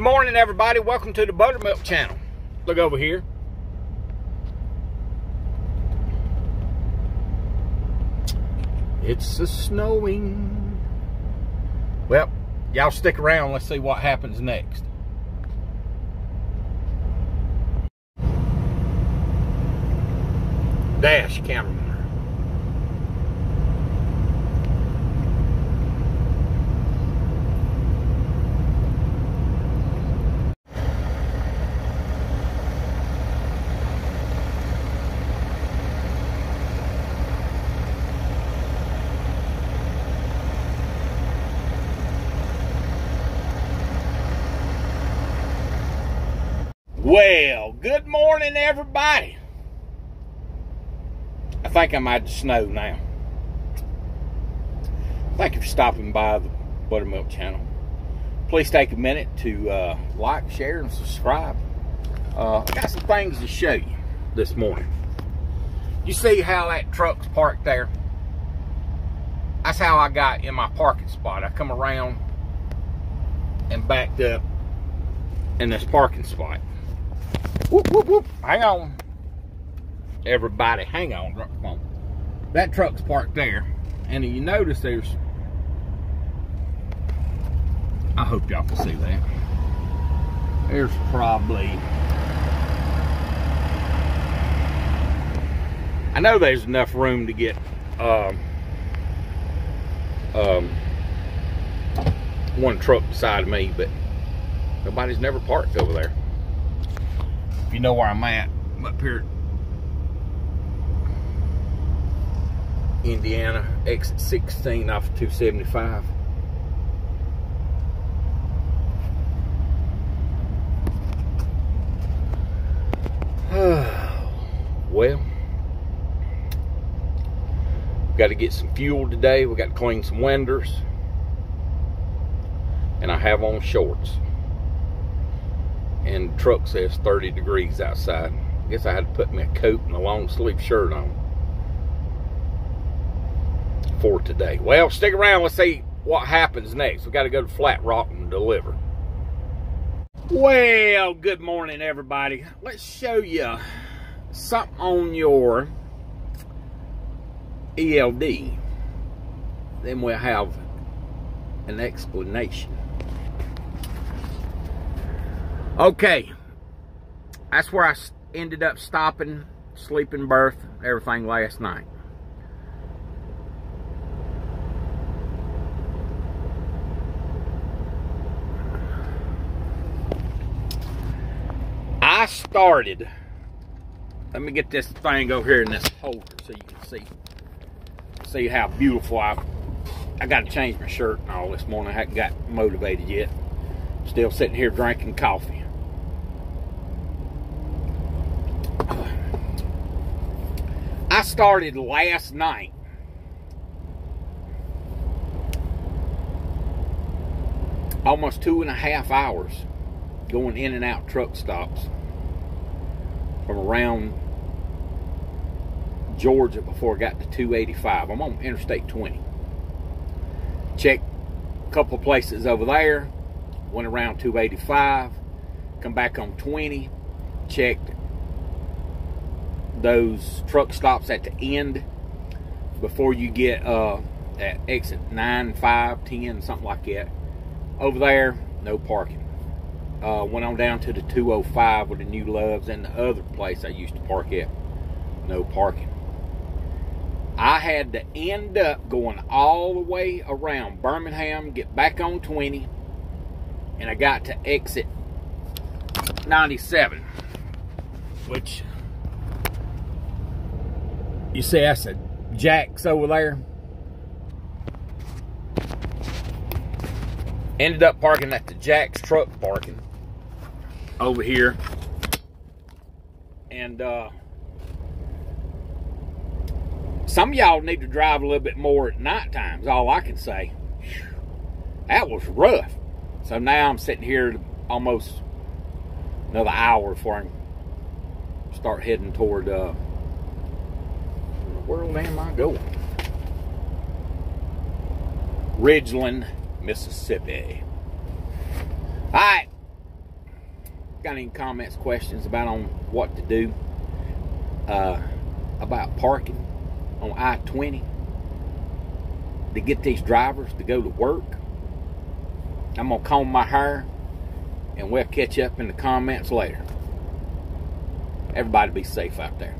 morning, everybody. Welcome to the Buttermilk Channel. Look over here. It's a snowing. Well, y'all stick around. Let's see what happens next. Dash camera. Well, good morning, everybody. I think I might snow now. Thank you for stopping by the Buttermilk channel. Please take a minute to uh, like, share, and subscribe. Uh, I got some things to show you this morning. You see how that truck's parked there? That's how I got in my parking spot. I come around and backed up in this parking spot. Whoop, whoop, whoop. Hang on. Everybody, hang on. Come on. That truck's parked there. And you notice there's... I hope y'all can see that. There's probably... I know there's enough room to get um, um, one truck beside me, but nobody's never parked over there if you know where I'm at, I'm up here Indiana, exit 16 off of 275. well, we got to get some fuel today. We got to clean some windows. And I have on shorts and truck says 30 degrees outside. I guess I had to put me a coat and a long sleeve shirt on for today. Well, stick around. Let's see what happens next. We got to go to Flat Rock and deliver. Well, good morning, everybody. Let's show you something on your ELD. Then we'll have an explanation. Okay, that's where I ended up stopping, sleeping berth, everything last night. I started, let me get this thing over here in this holder so you can see, see how beautiful I, I got to change my shirt and all this morning. I haven't got motivated yet. Still sitting here drinking coffee. I started last night. Almost two and a half hours going in and out truck stops from around Georgia before I got to 285. I'm on Interstate 20. Checked a couple places over there, went around 285, come back on 20, checked those truck stops at the end before you get uh, at exit 9, 5, 10, something like that. Over there, no parking. Uh, went on down to the 205 with the new Love's and the other place I used to park at. No parking. I had to end up going all the way around Birmingham, get back on 20, and I got to exit 97, which you see, that's a Jack's over there. Ended up parking at the Jack's truck parking over here. And uh, some y'all need to drive a little bit more at night times, all I can say. That was rough. So now I'm sitting here almost another hour before I start heading toward uh, world am I going? Ridgeland, Mississippi. All right. got any comments, questions about on what to do uh, about parking on I-20 to get these drivers to go to work, I'm gonna comb my hair, and we'll catch up in the comments later. Everybody be safe out there.